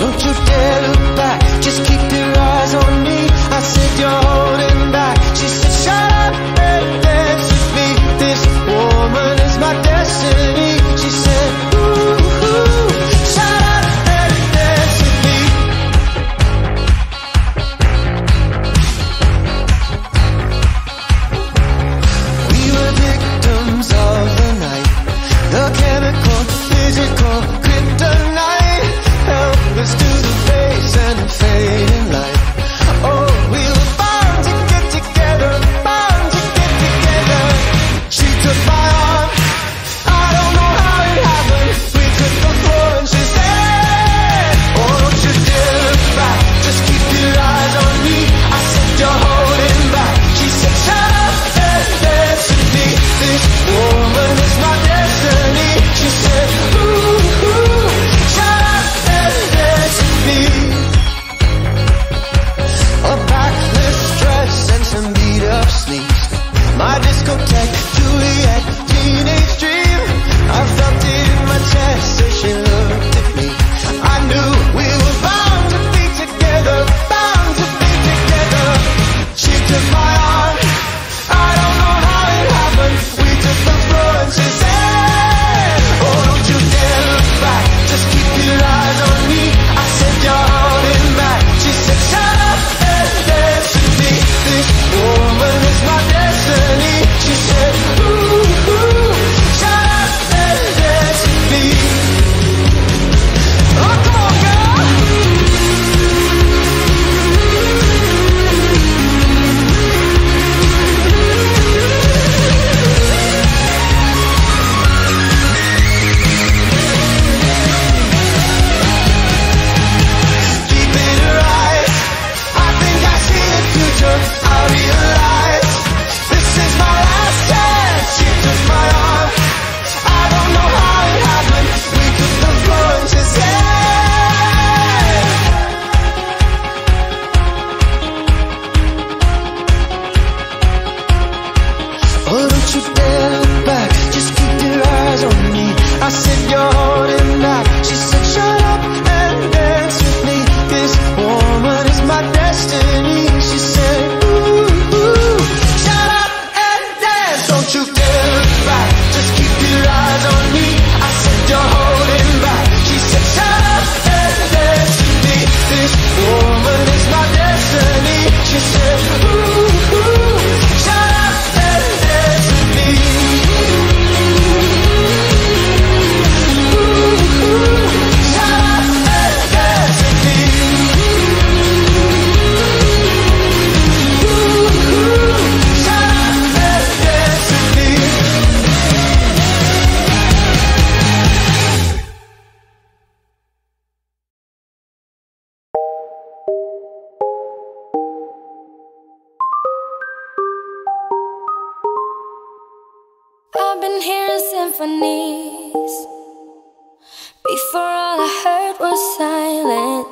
don't you dare look back, just keep your eyes on me. I said you're holding back, she said. was silent.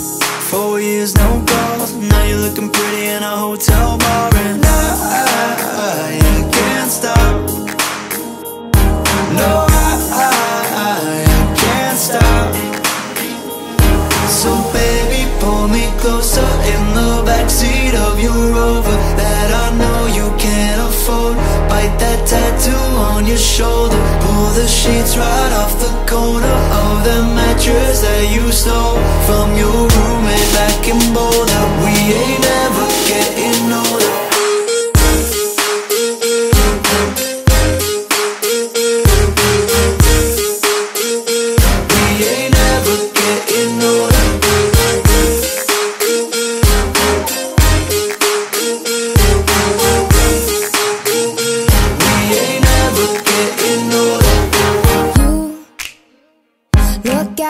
shoulder. Pull the sheets right off the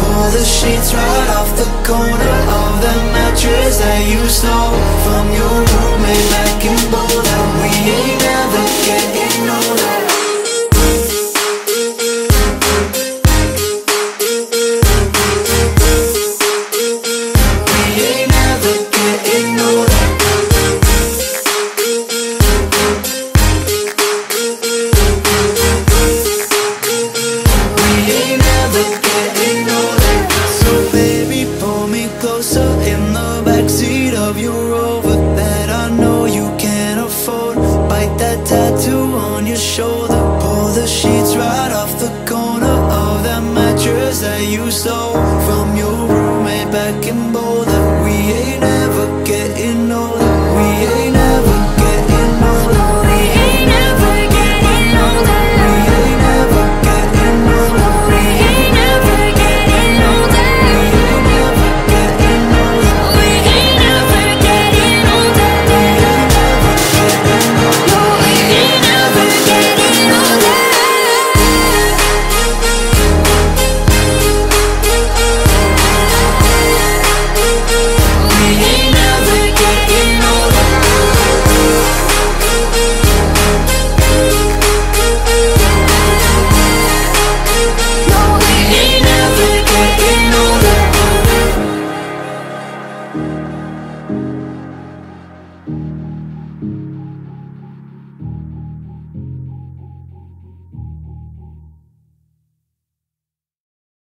Pull the sheets right off the corner of the mattress that you stole from your roommate back in Boulder. We ain't ever getting older.